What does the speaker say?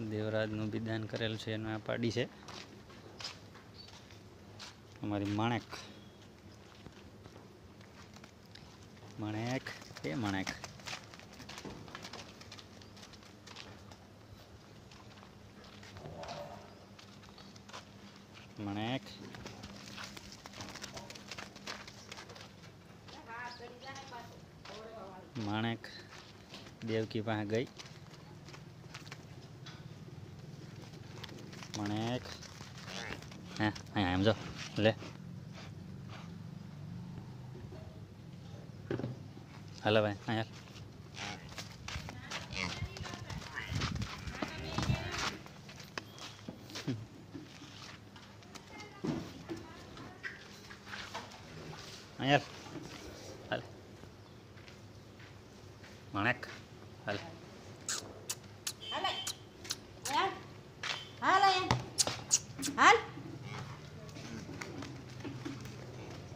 દેવરાજનું બિદાન કરેલ છે, એનું આ પાડી છે. અમારી માણેક. માણેક, એ માણેક. માણેક. માણેક, દેવકી પાસે ગઈ. માણેક હે અહીંયા એમ જો લે હાલો ભાઈ અહીંયા અહીંયા હાલ માણેક હાલ al